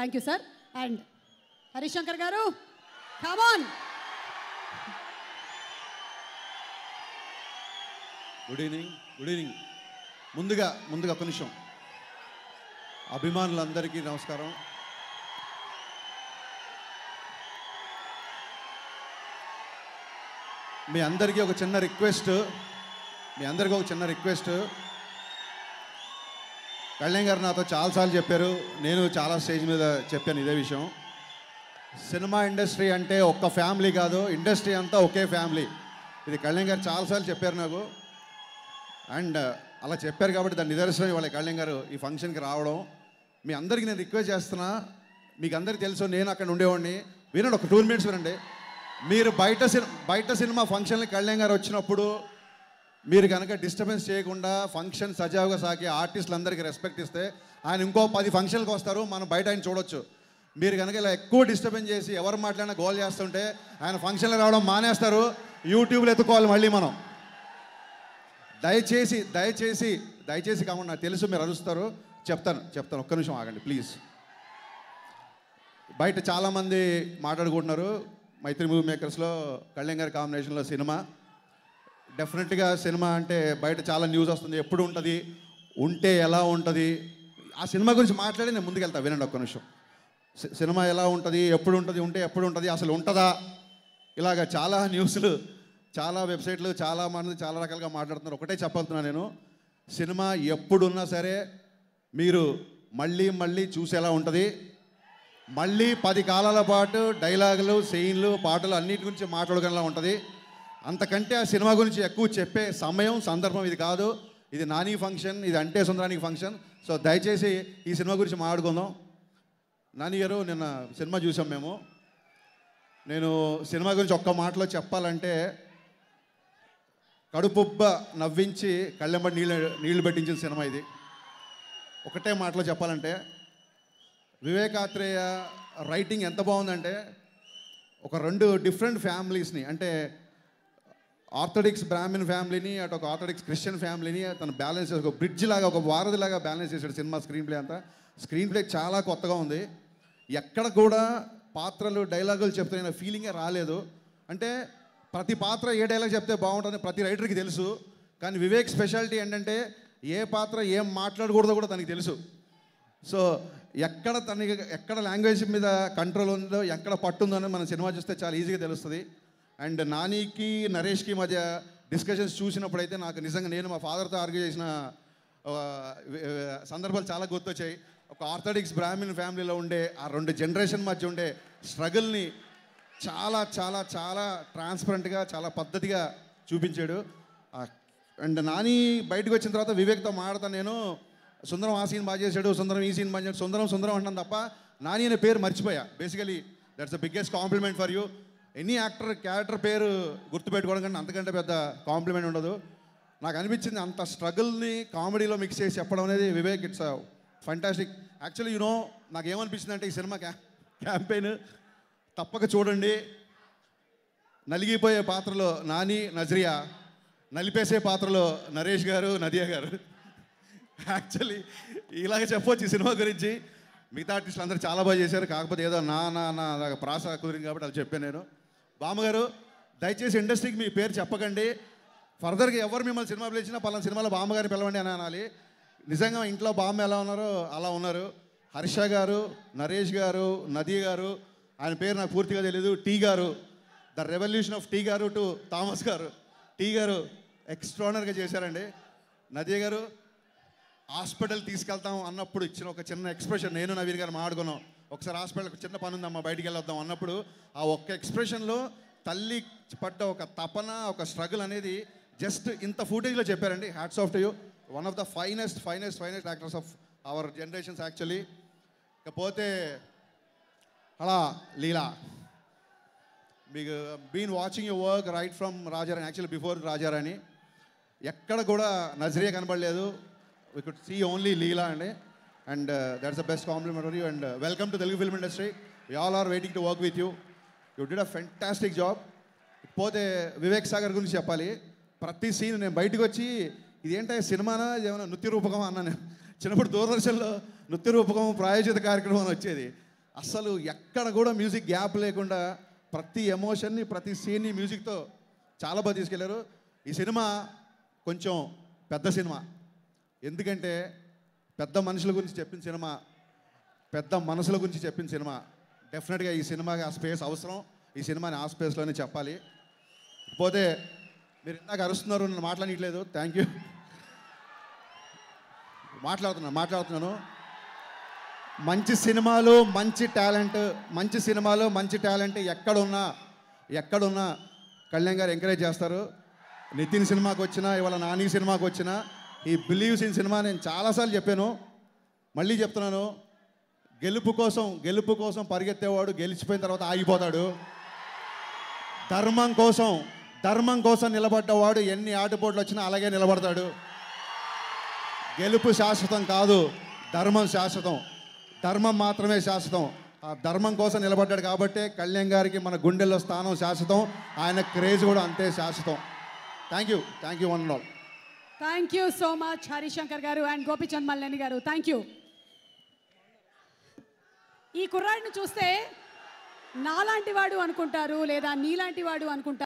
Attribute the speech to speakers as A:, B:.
A: Thank you sir and Harishankar garu come on
B: good evening good evening ముందుగా ముందుగా ఒక నిమిషం. అభిమానులందరికీ నమస్కారం. మీ అందరికీ ఒక చిన్న రిక్వెస్ట్ మీ అందరికీ ఒక చిన్న రిక్వెస్ట్ కళ్యాణ్ గారు నాతో చాలాసార్లు చెప్పారు. నేను చాలా స్టేజ్ మీద చెప్పాను ఇదే విషయం. సినిమా ఇండస్ట్రీ అంటే ఒక్క ఫ్యామిలీ కాదు ఇండస్ట్రీ అంతా ఒకే ఫ్యామిలీ. ఇది కళ్యాణ్ గారు చాలాసార్లు చెప్పారు నాకు. అండ్ అలా చెప్పారు కాబట్టి దాని నిదర్శనం ఇవాళ కళ్యాణ్ గారు ఈ ఫంక్షన్కి రావడం. మీ అందరికీ నేను రిక్వెస్ట్ చేస్తున్నా మీకు అందరికీ తెలుసు నేను అక్కడ ఉండేవాడిని. వినండి ఒక టూ మినిట్స్ వినండి. మీరు బయట సినిమా బయట సినిమా ఫంక్షన్కి కళ్యాణ్ గారు వచ్చినప్పుడు మీరు కనుక డిస్టర్బెన్స్ చేయకుండా ఫంక్షన్ సజావుగా సాగి ఆర్టిస్టులందరికీ రెస్పెక్ట్ ఇస్తే ఆయన ఇంకో పది ఫంక్షన్కి వస్తారు మనం బయట ఆయన చూడొచ్చు. మీరు కనుక ఇలా ఎక్కువ డిస్టర్బెన్స్ చేసి ఎవరు మాట్లాడినా గోల్ చేస్తుంటే ఆయన ఫంక్షన్లు రావడం మానేస్తారు యూట్యూబ్లో ఎత్తుకోవాలి మళ్ళీ మనం. దయచేసి దయచేసి దయచేసి కాకుండా నాకు తెలుసు మీరు అరుస్తారు చెప్తాను చెప్తాను ఒక్క నిమిషం ఆగండి ప్లీజ్ బయట చాలామంది మాట్లాడుకుంటున్నారు మైత్రి మూవీ మేకర్స్లో కళ్యాణ్ గారి కాంబినేషన్లో సినిమా. డెఫినెట్గా సినిమా అంటే బయట చాలా న్యూస్ వస్తుంది. ఎప్పుడు ఉంటుంది? ఉంటే ఎలా ఉంటుంది? ఆ సినిమా గురించి మాట్లాడి నేను ముందుకెళ్తా. వినండి ఒక్క నిమిషం. సినిమా ఎలా ఉంటుంది? ఎప్పుడు ఉంటుంది? ఉంటే ఎప్పుడు ఉంటుంది? అసలు ఉంటుందా? ఇలాగ చాలా న్యూస్లు చాలా వెబ్సైట్లు చాలా మంది చాలా రకాలుగా మాట్లాడుతున్నారు. ఒకటే చెప్పగలుగుతున్నా నేను. సినిమా ఎప్పుడున్నా సరే మీరు మళ్ళీ మళ్ళీ చూసేలా ఉంటుంది. మళ్ళీ పది కాలాల పాటు డైలాగులు సెయిన్లు పాటలు అన్నిటి గురించి మాట్లాడగలలా ఉంటుంది. అంతకంటే ఆ సినిమా గురించి ఎక్కువ చెప్పే సమయం సందర్భం ఇది కాదు. ఇది నాని ఫంక్షన్ ఇది అంటే సుందరానికి ఫంక్షన్ సో దయచేసి ఈ సినిమా గురించి మాట్లాడుకుందాం. నాని గారు నిన్న సినిమా చూసాం మేము. నేను సినిమా గురించి ఒక్క మాటలో చెప్పాలంటే కడుపుబ్బ నవ్వించి కళ్ళెంబడి నీళ్ళు నీళ్ళు పెట్టించిన సినిమా ఇది. ఒకటే మాటలో చెప్పాలంటే వివేకాత్రేయ రైటింగ్ ఎంత బాగుందంటే ఒక రెండు డిఫరెంట్ ఫ్యామిలీస్ని అంటే ఆర్థోడిక్స్ బ్రాహ్మిన్ ఫ్యామిలీని అటు ఒక ఆర్థోడిక్స్ క్రిస్టియన్ ఫ్యామిలీని తను బ్యాలెన్స్ చేసి ఒక బ్రిడ్జ్ లాగా ఒక వారధి లాగా బ్యాలెన్స్ చేశాడు సినిమా స్క్రీన్ ప్లే అంతా. స్క్రీన్ ప్లే చాలా కొత్తగా ఉంది. ఎక్కడ కూడా పాత్రలు డైలాగులు చెప్తున్న ఫీలింగే రాలేదు. అంటే ప్రతి పాత్ర ఏ డైలాగ్ చెప్తే బాగుంటుంది ప్రతి రైటర్కి తెలుసు. కానీ వివేక్ స్పెషాలిటీ ఏంటంటే ఏ పాత్ర ఏం మాట్లాడకూడదో కూడా తనకి తెలుసు. సో ఎక్కడ తనకి ఎక్కడ లాంగ్వేజ్ మీద కంట్రోల్ ఉందో ఎక్కడ పట్టుందో అని మన సినిమా చూస్తే చాలా ఈజీగా తెలుస్తుంది. అండ్ నానికి నరేష్కి మధ్య డిస్కషన్స్ చూసినప్పుడైతే నాకు నిజంగా నేను మా ఫాదర్తో ఆర్గ్యూ చేసిన సందర్భాలు చాలా గుర్తొచ్చాయి. ఒక ఆర్థోడిక్స్ బ్రాహ్మిన్ ఫ్యామిలీలో ఉండే ఆ రెండు జనరేషన్ మధ్య ఉండే స్ట్రగుల్ని చాలా చాలా చాలా ట్రాన్స్పరెంట్గా చాలా పద్ధతిగా చూపించాడు. అండ్ నాని బయటకు వచ్చిన తర్వాత వివేక్తో మాడతా నేను సుందరం ఆ సీన్ బాగా చేశాడు సుందరం ఈ సీన్ బాగా చేశాడు సుందరం సుందరం అంటాను తప్ప నాని అనే పేరు మర్చిపోయా. Basically that's the biggest compliment for you any actor character పేరు గుర్తుపెట్టుకోవడం కంటే అంతకంటే పెద్ద కాంప్లిమెంట్ ఉండదు. నాకు అనిపించింది అంత స్ట్రగుల్ని కామెడీలో మిక్స్ చేసి చెప్పడం అనేది Vivek it's fantastic actually you know నాకు ఏమనిపించింది అంటే ఈ సినిమా క్యా క్యాంపెయిన్ తప్పక చూడండి. నలిగిపోయే పాత్రలో నాని నజరియా. నలిపేసే పాత్రలో నరేష్ గారు నదియా గారు. యాక్చువల్లీ ఇలాగ చెప్పొచ్చు ఈ సినిమా గురించి. మిగతా ఆర్టిస్టులు అందరూ చాలా బాగా చేశారు. కాకపోతే ఏదో నా నా నా ప్రాస కుదిరింది కాబట్టి అది చెప్పాను నేను. బామ్మగారు దయచేసి ఇండస్ట్రీకి మీ పేరు చెప్పకండి. ఫర్దర్గా ఎవరు మిమ్మల్ని సినిమా పిలిచినా పలానా సినిమాలో బామ్మగారిని పిలవండి అని అనాలి. నిజంగా ఇంట్లో బామ్మ ఎలా ఉన్నారో అలా ఉన్నారు. హర్ష గారు నరేష్ గారు నదీ గారు ఆయన పేరు నాకు పూర్తిగా తెలియదు T garu the revolution of T garu to Thomas garu. T garu ఎక్స్ట్రానర్గా చేశారండి. నదీ గారు హాస్పిటల్ తీసుకెళ్తాం అన్నప్పుడు ఇచ్చిన ఒక చిన్న ఎక్స్ప్రెషన్ నేను నవీన్ గారు మాట్లాడుకున్నాం. ఒకసారి హాస్పిటల్కి చిన్న పని ఉందమ్మా బయటికి వెళ్ళొద్దాం అన్నప్పుడు ఆ ఒక్క ఎక్స్ప్రెషన్లో తల్లి పడ్డ ఒక తపన ఒక స్ట్రగుల్ అనేది జస్ట్ ఇంత ఫుటేజ్లో చెప్పారండి. Hats off to you one of the finest finest finest actors of our generations actually ఇకపోతే అలా లీలా. మీకు been watching you work right from Raja Rani actually before Raja Rani. ఎక్కడ కూడా నజరియా కనబడలేదు. We could see only Leela అండి. And that's the best compliment you and welcome to Telugu film industry we all are waiting to work with you you did a fantastic job పోతే వివేక్ సాగర్ గురించి చెప్పాలి. ప్రతి scene నేను బయటకు వచ్చి ఇదేంటే సినిమానా ఏమైనా నృత్య రూపకం అన్నా నేను చిన్నప్పుడు దూరదర్శన్లో నృత్య రూపకం ప్రాయోజిత కార్యక్రమం అని వచ్చేది. అస్సలు ఎక్కడ కూడా మ్యూజిక్ గ్యాప్ లేకుండా ప్రతి ఎమోషన్ని ప్రతి సీన్ని మ్యూజిక్తో చాలా బాగా తీసుకెళ్ళారు. ఈ సినిమా కొంచెం పెద్ద సినిమా. ఎందుకంటే పెద్ద మనుషుల గురించి చెప్పిన సినిమా పెద్ద మనసుల గురించి చెప్పిన సినిమా. డెఫినెట్గా ఈ సినిమాకి ఆ స్పేస్ అవసరం. ఈ సినిమాని ఆ స్పేస్లోనే చెప్పాలి. పోతే మీరు ఇందాక అరుస్తున్నారు నన్ను మాట్లాడట్లేదు థ్యాంక్ యూ మాట్లాడుతున్నాను మాట్లాడుతున్నాను. మంచి సినిమాలు మంచి టాలెంట్ మంచి సినిమాలు మంచి టాలెంట్ ఎక్కడున్నా ఎక్కడున్నా కళ్యాణ్ గారు ఎంకరేజ్ చేస్తారు. నితిన్ సినిమాకి వచ్చినా ఇవాళ నాని సినిమాకి వచ్చినా ఈ బిలీవ్స్ ఇన్ సినిమా నేను చాలాసార్లు చెప్పాను. మళ్ళీ చెప్తున్నాను. గెలుపు కోసం గెలుపు కోసం పరిగెత్తేవాడు గెలిచిపోయిన తర్వాత ఆగిపోతాడు. ధర్మం కోసం ధర్మం కోసం నిలబడ్డవాడు ఎన్ని ఆటుపోట్లు వచ్చినా అలాగే నిలబడతాడు. గెలుపు శాశ్వతం కాదు ధర్మం శాశ్వతం. ధర్మం మాత్రమే శాశ్వతం. ఆ ధర్మం కోసం నిలబడ్డాడు కాబట్టే కళ్యాణ్ గారికి మన గుండెల్లో స్థానం శాశ్వతం. ఆయన క్రేజ్ కూడా అంతే శాశ్వతం. Thank you thank you one all
A: thank you so much Harishankar garu and Gopichand Malineni గారు థ్యాంక్ యూ ఈ కుర్రాడిని చూస్తే నాలాంటి వాడు అనుకుంటారు లేదా నీలాంటి వాడు అనుకుంటారు.